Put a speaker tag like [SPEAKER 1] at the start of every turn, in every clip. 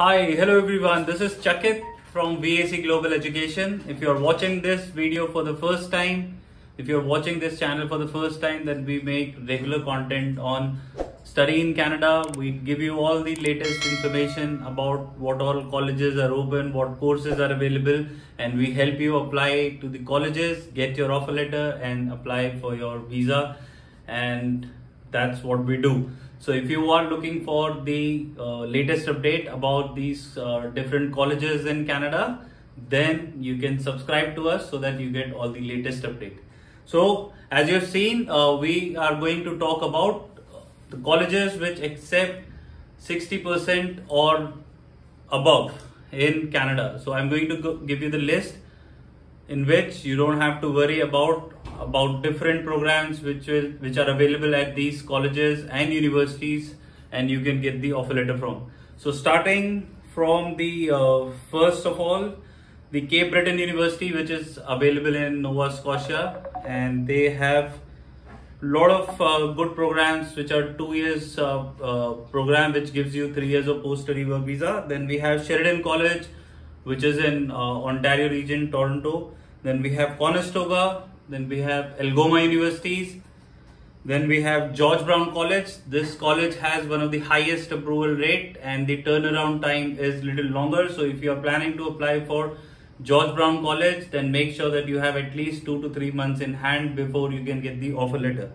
[SPEAKER 1] Hi, hello everyone. This is Chakit from VAC Global Education. If you're watching this video for the first time, if you're watching this channel for the first time, then we make regular content on study in Canada. We give you all the latest information about what all colleges are open, what courses are available, and we help you apply to the colleges, get your offer letter, and apply for your visa. And that's what we do. So if you are looking for the uh, latest update about these uh, different colleges in Canada, then you can subscribe to us so that you get all the latest update. So as you have seen, uh, we are going to talk about the colleges which accept 60% or above in Canada. So I'm going to give you the list in which you don't have to worry about about different programs which will which are available at these colleges and universities and you can get the offer letter from. So starting from the uh, first of all the cape breton university which is available in nova scotia and they have lot of uh, good programs which are two years uh, uh program which gives you three years of post study work visa. Then we have sheridan college which is in uh, ontario region toronto. Then we have conestoga then we have Algoma Universities. Then we have George Brown College. This college has one of the highest approval rate and the turnaround time is little longer. So if you are planning to apply for George Brown College, then make sure that you have at least two to three months in hand before you can get the offer letter.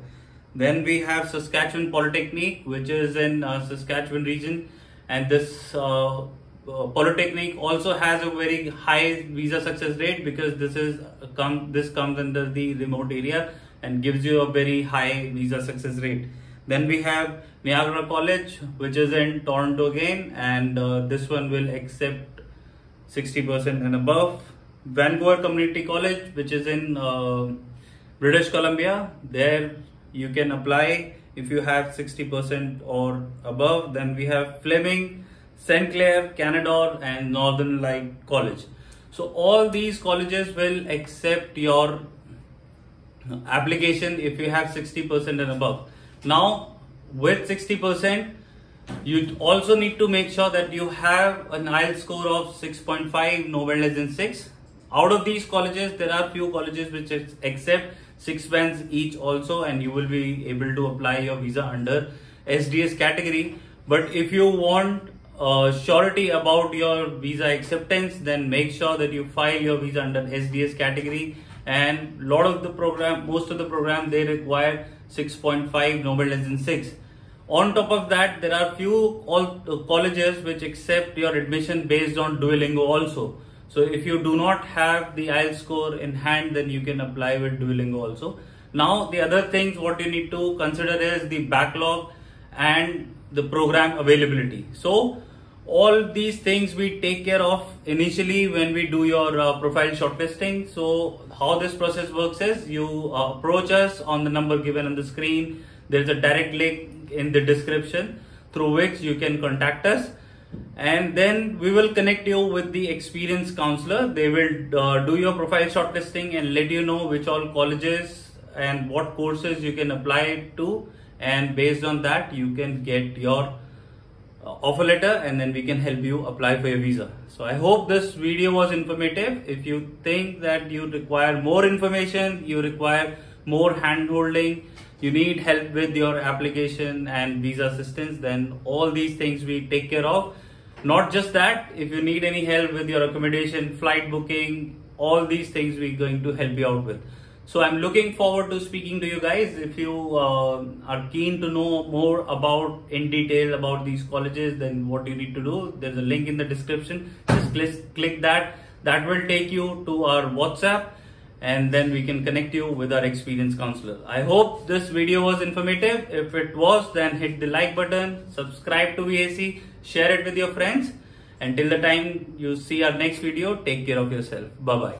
[SPEAKER 1] Then we have Saskatchewan Polytechnic, which is in uh, Saskatchewan region, and this uh, uh, Polytechnic also has a very high visa success rate because this is come this comes under the remote area and gives you a very high visa success rate. Then we have Niagara College, which is in Toronto again, and uh, this one will accept 60% and above. Vancouver Community College, which is in uh, British Columbia, there you can apply if you have 60% or above. Then we have Fleming St. Clair, Canadore and Northern Light College. So all these colleges will accept your application if you have 60% and above. Now with 60%, you also need to make sure that you have an IELTS score of 6.5, no less than 6. Out of these colleges, there are few colleges which accept 6 bands each also and you will be able to apply your visa under SDS category. But if you want uh, surety about your visa acceptance, then make sure that you file your visa under SDS category. And lot of the program, most of the program, they require 6.5, no less than 6. On top of that, there are few all uh, colleges which accept your admission based on Duolingo also. So if you do not have the IELTS score in hand, then you can apply with Duolingo also. Now the other things what you need to consider is the backlog and the program availability. So all these things we take care of initially when we do your uh, profile shortlisting. So how this process works is you uh, approach us on the number given on the screen. There's a direct link in the description through which you can contact us and then we will connect you with the experienced counselor. They will uh, do your profile shortlisting and let you know which all colleges and what courses you can apply to and based on that you can get your uh, offer letter and then we can help you apply for your visa. So I hope this video was informative. If you think that you require more information, you require more hand holding, you need help with your application and visa assistance, then all these things we take care of. Not just that, if you need any help with your accommodation, flight booking, all these things we're going to help you out with. So I'm looking forward to speaking to you guys. If you uh, are keen to know more about in detail about these colleges, then what you need to do, there's a link in the description. Just click, click that. That will take you to our WhatsApp and then we can connect you with our experienced counselor. I hope this video was informative. If it was, then hit the like button, subscribe to VAC, share it with your friends. Until the time you see our next video, take care of yourself. Bye-bye.